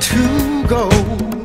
to go.